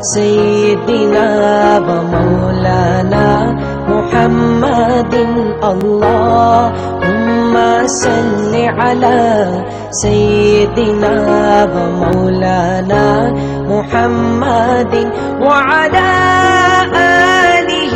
سيدنا ومولانا محمد اللهم صل على سيدنا ومولانا محمد وعلى آله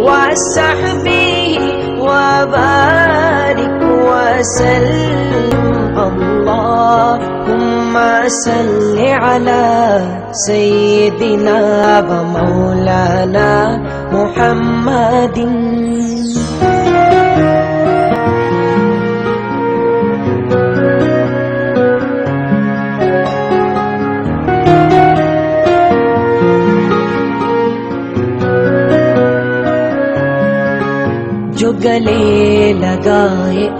وصحبه وبارك وسلم. اللهم صل على سيدنا ومولانا محمد. جو گلے لگائے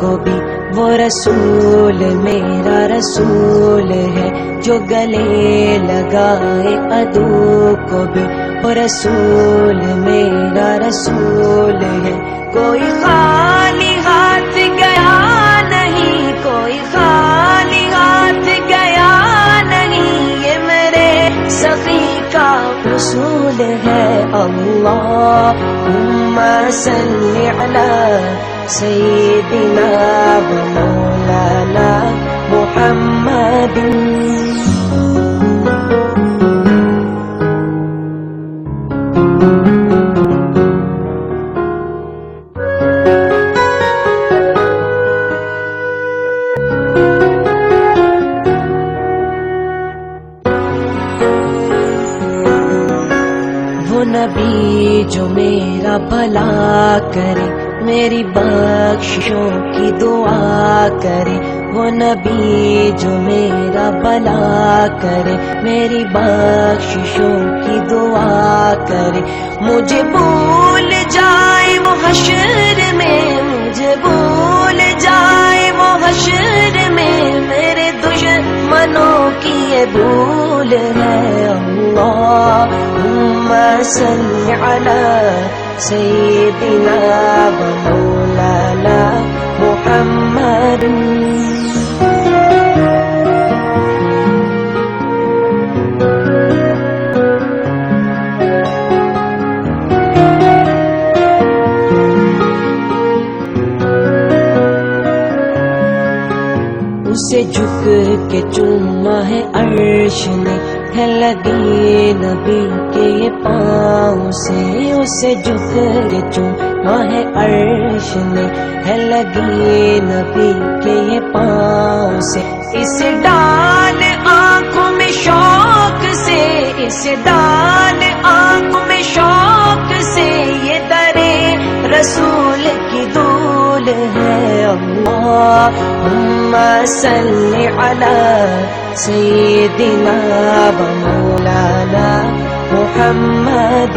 کو بھی وہ رسول میرا رسول ہے جو گلے لگائے ادو کو بھی۔ وہ رسول میرا رسول ہے۔ کوئی خالی ہاتھ گیا نہیں، کوئی خالی ہاتھ گیا نہیں۔ یہ میرے سخی کا رسول ہے۔ اللہ صل على سيدنا ومولانا محمد. وہ نبی جو میرا بھلا کرے میری بخشوں کی دعا کرے وہ نبی جو میرا بھلا کرے۔ میری بخشوں کی دعا کرے مجھے بھول جائے وہ حشر میں۔ مجھے بھول جائے وہ حشر میں۔ میرے دشمنوں کی یہ بھول ہے۔ اللہ صل على سيدنا ومولانا محمد اسے جھک کے چوما ہے عرش نے ہے لگی نبی کے پاؤں سے، اسے جھک چوما ہے عرش نے۔ ہے لگی نبی کے پاؤں سے۔ اس ڈال آنکھوں میں شوق سے اس ڈال اللهم صل على سيدنا ومولانا محمد.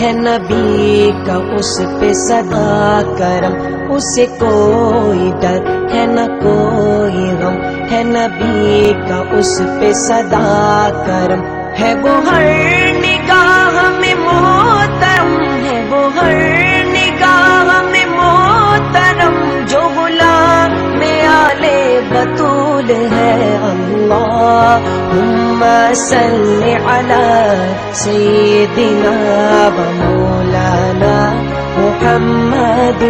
ہے نبی کا اس پہ صدا کرم، اسے کوئی ڈر ہے نہ کوئی غم۔ ہے نبی کا اس پہ صدا کرم۔ ہے وہ ہر صل على سيدنا ومولانا محمد.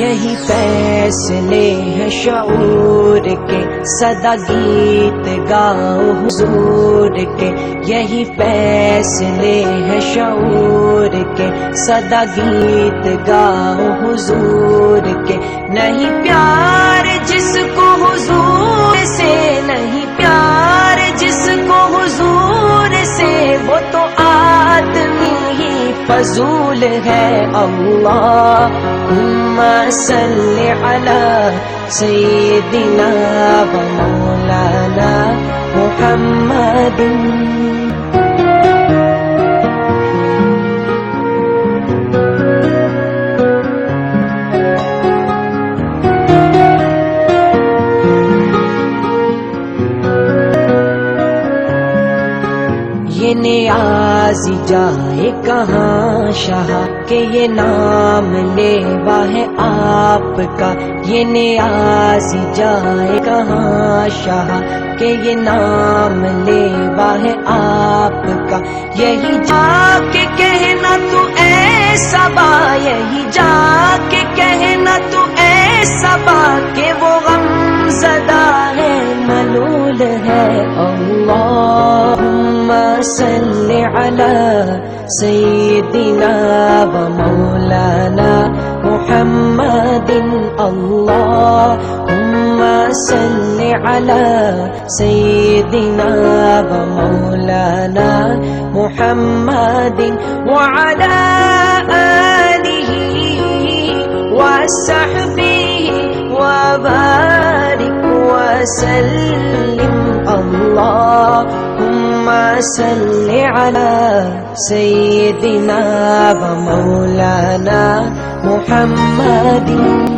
یہی فیصلے ہیں شعور کے صدا گیت گاؤ حضور کے۔ یہی فیصلے ہیں شعور کے۔ صدا گیت گاؤ حضور کے۔ نہیں پیار جس کو حضور سے، نہیں پیار جس کو حضور سے۔ وہ تو آدمی ہی فضول رسول ہے اللہ صلی علی سیدنا و مولانا محمد. نیاز جائے کہاں؟ شاہ کہ یہ نام لے ہے آپ کا، یہ نیاز جائے کہاں؟ شاہ کہ یہ نام لے ہے آپ کا، یہی جا کے کہنا تو ایسا با یہی جا کے کہنا تو ایسا با کہ وہ غم زدہ ہے، ملول ہے۔ صل على سيدنا ومولانا محمد اللهم صل على سيدنا ومولانا محمد وعلى آله وصحبه وبارك وسلم. اللهم صل على سيدنا ومولانا محمد.